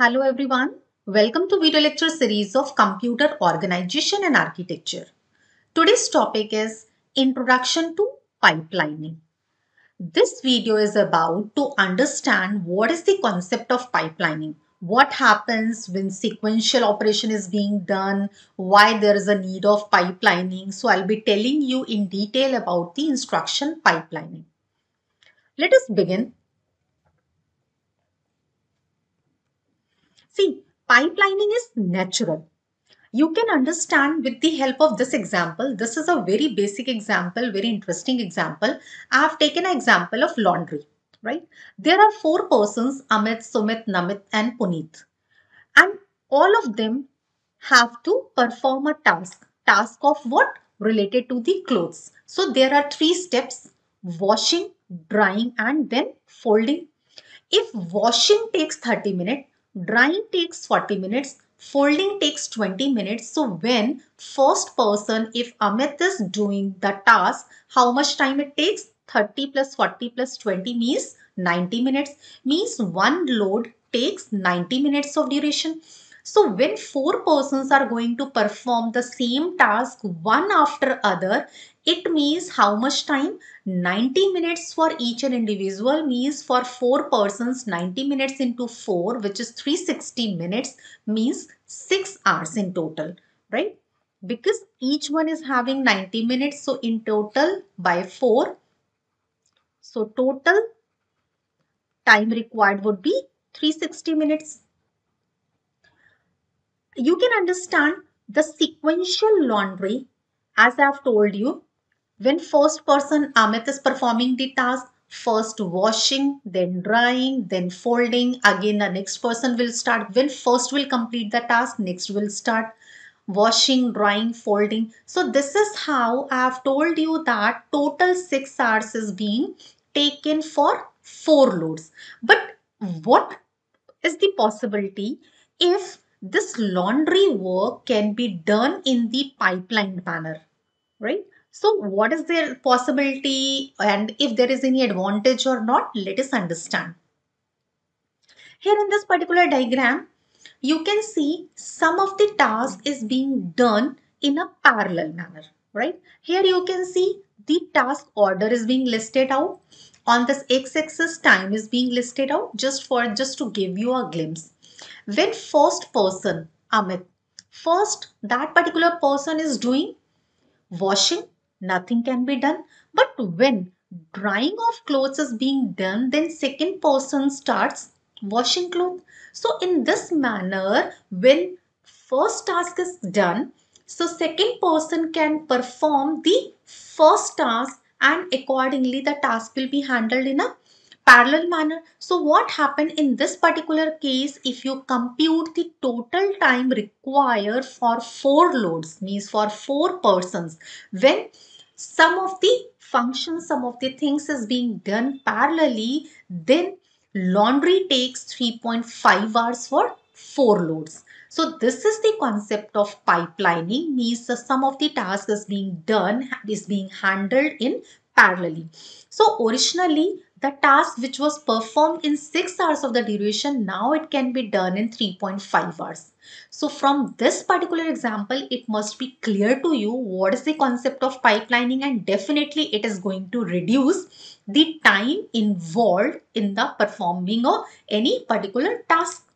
Hello everyone. Welcome to video lecture series of Computer Organization and Architecture. Today's topic is Introduction to Pipelining. This video is about to understand what is the concept of pipelining. What happens when sequential operation is being done, why there is a need of pipelining. So I'll be telling you in detail about the instruction pipelining. Let us begin See, pipelining is natural. You can understand with the help of this example. This is a very basic example, very interesting example. I have taken an example of laundry, right? There are four persons, Amit, Sumit, Namit and Puneet. And all of them have to perform a task. Task of what? Related to the clothes. So there are three steps, washing, drying and then folding. If washing takes 30 minutes, drying takes 40 minutes folding takes 20 minutes. So when first person if amit is doing the task how much time it takes? 30 plus 40 plus 20 means 90 minutes. Means one load takes 90 minutes of duration so when four persons are going to perform the same task one after other it means how much time? 90 minutes for each and individual means for four persons 90 minutes into 4 which is 360 minutes means 6 hours in total right? Because each one is having 90 minutes so in total by 4 so total time required would be 360 minutes you can understand the sequential laundry as I have told you when first person Amit is performing the task, first washing, then drying, then folding. Again, the next person will start. When first will complete the task, next will start washing, drying, folding. So this is how I have told you that total 6 hours is being taken for 4 loads. But what is the possibility if this laundry work can be done in the pipeline manner, right? So what is their possibility and if there is any advantage or not, let us understand. Here in this particular diagram, you can see some of the task is being done in a parallel manner, right? Here you can see the task order is being listed out. On this x-axis time is being listed out just for just to give you a glimpse. When first person, Amit, first that particular person is doing washing nothing can be done. But when drying of clothes is being done, then second person starts washing clothes. So in this manner, when first task is done, so second person can perform the first task and accordingly the task will be handled in a parallel manner. So what happened in this particular case, if you compute the total time required for four loads, means for four persons, when some of the functions, some of the things is being done parallelly, then laundry takes 3.5 hours for 4 loads. So this is the concept of pipelining means some of the tasks is being done, is being handled in parallelly. So originally the task which was performed in 6 hours of the duration, now it can be done in 3.5 hours. So from this particular example, it must be clear to you what is the concept of pipelining and definitely it is going to reduce the time involved in the performing of any particular task.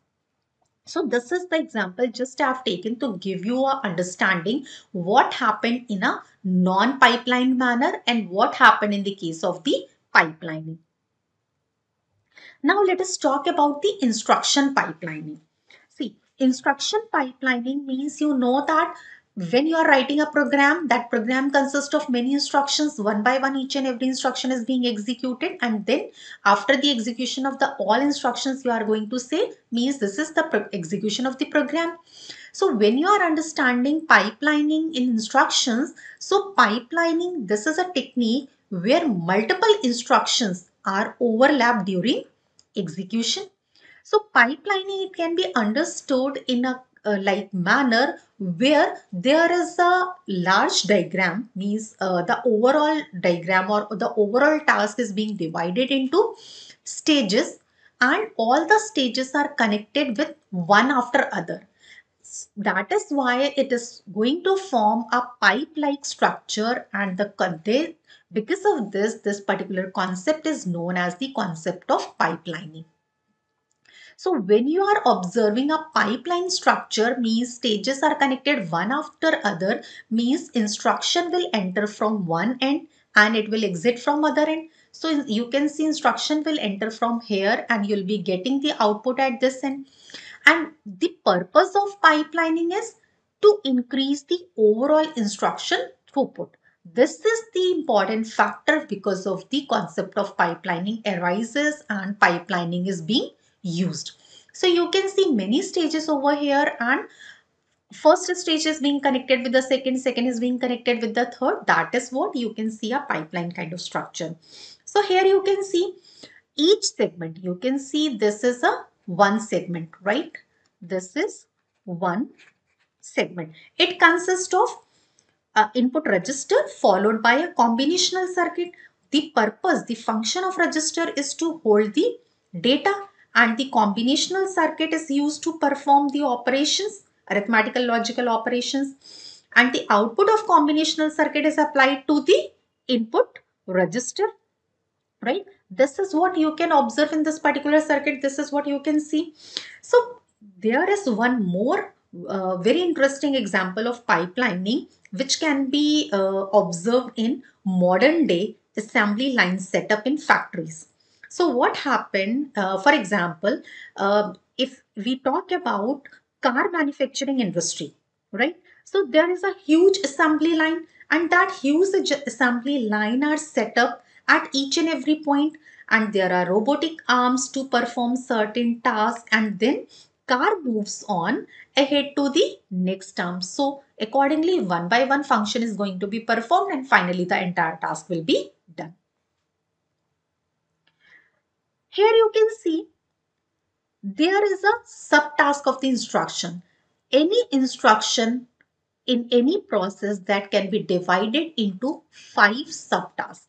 So this is the example just I have taken to give you a understanding what happened in a non-pipeline manner and what happened in the case of the pipelining. Now let us talk about the instruction pipelining. See, instruction pipelining means you know that when you are writing a program, that program consists of many instructions. One by one, each and every instruction is being executed. And then after the execution of the all instructions, you are going to say means this is the execution of the program. So when you are understanding pipelining in instructions, so pipelining, this is a technique where multiple instructions are overlapped during execution. So pipelining it can be understood in a uh, like manner where there is a large diagram means uh, the overall diagram or the overall task is being divided into stages and all the stages are connected with one after other. That is why it is going to form a pipe-like structure and the because of this, this particular concept is known as the concept of pipelining. So when you are observing a pipeline structure means stages are connected one after other means instruction will enter from one end and it will exit from other end. So you can see instruction will enter from here and you'll be getting the output at this end. And the purpose of pipelining is to increase the overall instruction throughput. This is the important factor because of the concept of pipelining arises and pipelining is being used. So you can see many stages over here and first stage is being connected with the second, second is being connected with the third. That is what you can see a pipeline kind of structure. So here you can see each segment. You can see this is a one segment, right? This is one segment. It consists of a input register followed by a combinational circuit. The purpose, the function of register is to hold the data and the combinational circuit is used to perform the operations, arithmetical logical operations. And the output of combinational circuit is applied to the input register right? This is what you can observe in this particular circuit. This is what you can see. So there is one more uh, very interesting example of pipelining which can be uh, observed in modern day assembly line setup in factories. So what happened uh, for example uh, if we talk about car manufacturing industry right? So there is a huge assembly line and that huge assembly line are set up at each and every point and there are robotic arms to perform certain tasks and then car moves on ahead to the next term. So accordingly one by one function is going to be performed and finally the entire task will be done. Here you can see there is a subtask of the instruction. Any instruction in any process that can be divided into five subtasks.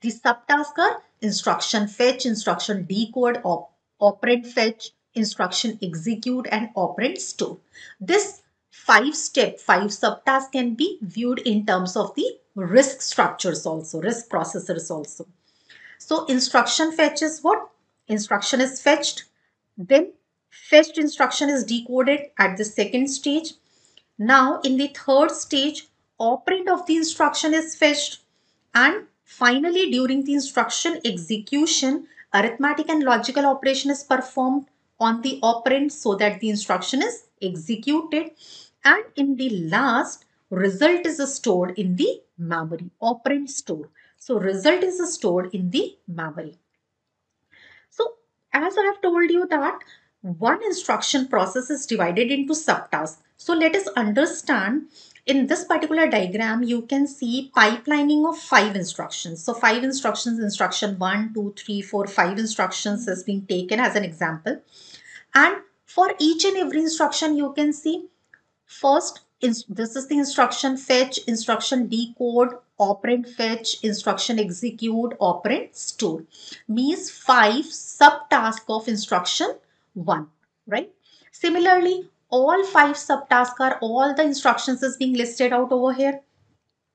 The subtasks are instruction fetch, instruction decode, op operand fetch, instruction execute and operand store. This five step, five subtasks can be viewed in terms of the RISC structures also, RISC processors also. So instruction fetch is what? Instruction is fetched. Then fetched instruction is decoded at the second stage. Now in the third stage, operand of the instruction is fetched and Finally, during the instruction execution, arithmetic and logical operation is performed on the operand so that the instruction is executed. And in the last, result is stored in the memory, operand store. So result is stored in the memory. So as I have told you that one instruction process is divided into subtasks. So let us understand in this particular diagram, you can see pipelining of five instructions. So five instructions, instruction one, two, three, four, five instructions is being taken as an example. And for each and every instruction, you can see first, this is the instruction fetch, instruction decode, operand fetch, instruction execute, operand store. Means five subtasks of instruction one, right? Similarly, all five subtasks are all the instructions is being listed out over here.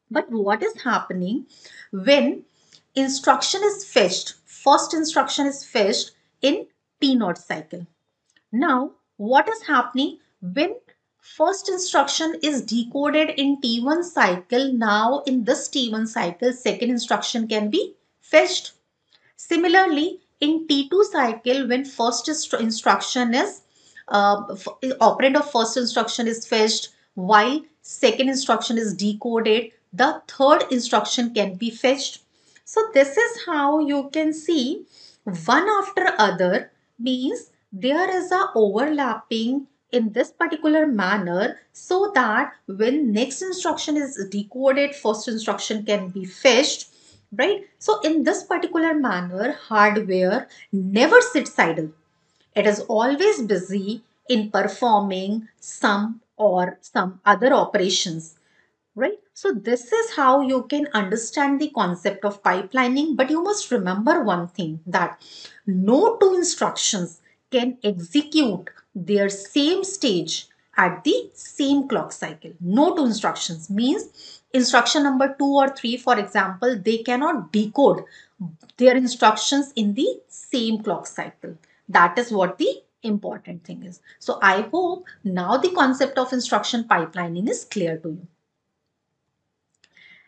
But what is happening when instruction is fetched, first instruction is fetched in T0 cycle. Now, what is happening when first instruction is decoded in T1 cycle, now in this T1 cycle, second instruction can be fetched. Similarly, in T2 cycle, when first instruction is uh, operand of first instruction is fetched while second instruction is decoded. The third instruction can be fetched. So this is how you can see one after other means there is a overlapping in this particular manner so that when next instruction is decoded first instruction can be fetched right? So in this particular manner hardware never sits idle it is always busy in performing some or some other operations. right? So this is how you can understand the concept of pipelining. But you must remember one thing that no two instructions can execute their same stage at the same clock cycle. No two instructions means instruction number two or three, for example, they cannot decode their instructions in the same clock cycle. That is what the important thing is. So I hope now the concept of instruction pipelining is clear to you.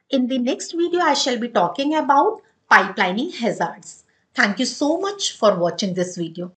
In the next video, I shall be talking about pipelining hazards. Thank you so much for watching this video.